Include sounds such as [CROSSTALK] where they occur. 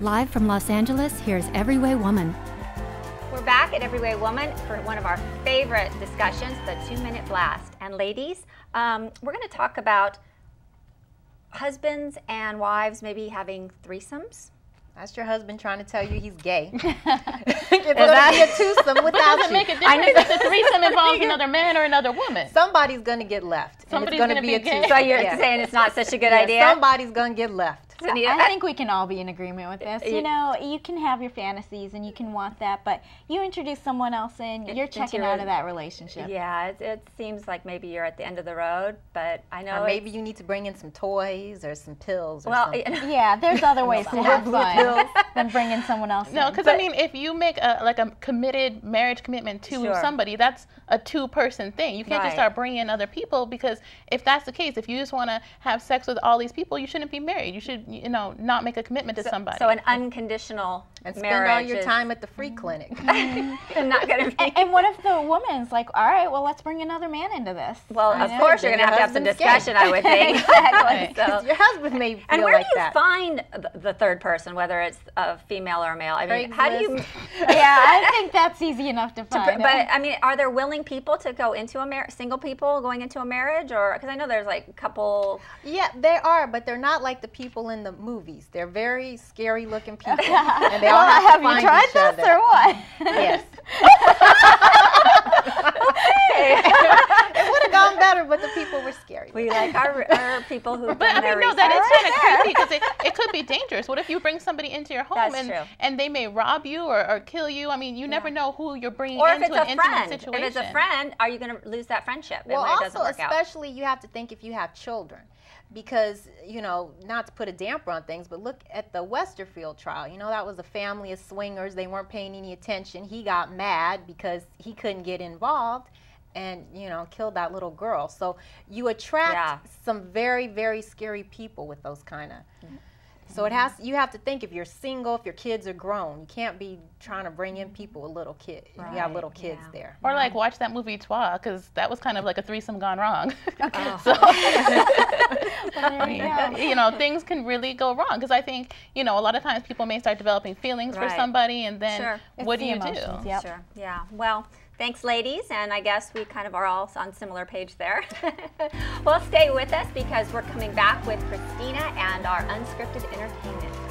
Live from Los Angeles, here's Every Way Woman. We're back at Every Way Woman for one of our favorite discussions, the two minute blast. And ladies, um, we're going to talk about husbands and wives maybe having threesomes. That's your husband trying to tell you he's gay. [LAUGHS] [LAUGHS] it's going to be a twosome without Does it you. make a difference if the threesome involves [LAUGHS] another man or another woman? Somebody's going to get left. Somebody's going to gonna be, be a gay. twosome. So you're Yeah. saying it's not such a good Yeah, idea? Somebody's going to get left. Anita, I think we can all be in agreement with this. You- You know, you can have your fantasies and you can want that, but you introduce someone else in, you're into checking your- out of that relationship. Yeah, it, it seems like maybe you're at the end of the road, but I know Or maybe it's- you need to bring in some toys or some pills or well, something. [LAUGHS] Yeah, there's other ways to [LAUGHS] have Blue fun pills. than bringing someone else No, in. because I mean, if you make a like a committed marriage commitment to Sure. somebody, that's a two-person thing. You can't Right. just start bringing in other people because if that's the case, if you just want to have sex with all these people, you shouldn't be married. You should, you know, not make a commitment to somebody. so an unconditional and spend marriage all your is time at the free clinic. and [LAUGHS] mm-hmm. [LAUGHS] not going to be. and, and what if the woman's like, all right, well, let's bring another man into this? Well, I of know, course, you're going to your have to have some husband's gay. discussion, I would think. [LAUGHS] exactly. So. your husband may feel And where like do you that. find the, the third person, whether it's a female or a male? I mean, how do you? Yeah, I think that's easy enough to find. But eh? I mean, are there willing people to go into a marriage? Single people going into a marriage, or because I know there's like a couple. Yeah, they are, but they're not like the people in the movies. They're very scary looking [LAUGHS] people, and they all have, have to you tried each this other. or what? Yes. [LAUGHS] it would have gone better, but the people were scary. We like our, our people who. [LAUGHS] But I mean, no, that is kind of creepy because it, it could be dangerous. What if you bring somebody into your home That's and true. and they may rob you or, or kill you? I mean, you never know who you're bringing Or if into it's an a intimate friend, situation. if it's a friend, are you going to lose that friendship well, when it doesn't also, work out? especially you have to think if you have children. Because, you know, not to put a damper on things, but look at the Westerfield trial. You know, that was a family of swingers. They weren't paying any attention. He got mad because he couldn't get involved and, you know, killed that little girl. So you attract Yeah. some very, very scary people with those kind of. Mm-hmm. So it has. You have to think if you're single, if your kids are grown, you can't be trying to bring in people with little kids. If you have little kids yeah. there. Or like watch that movie Twa, because that was kind of like a threesome gone wrong. [LAUGHS] Oh. so [LAUGHS] [LAUGHS] there you you know things can really go wrong because I think you know a lot of times people may start developing feelings Right. for somebody, and then Sure. what It's do the you do? emotions, Yep. Sure. Yeah. Well, thanks, ladies, and I guess we kind of are all on similar page there. [LAUGHS] well, stay with us because we're coming back with Christina and our unscripted entertainment.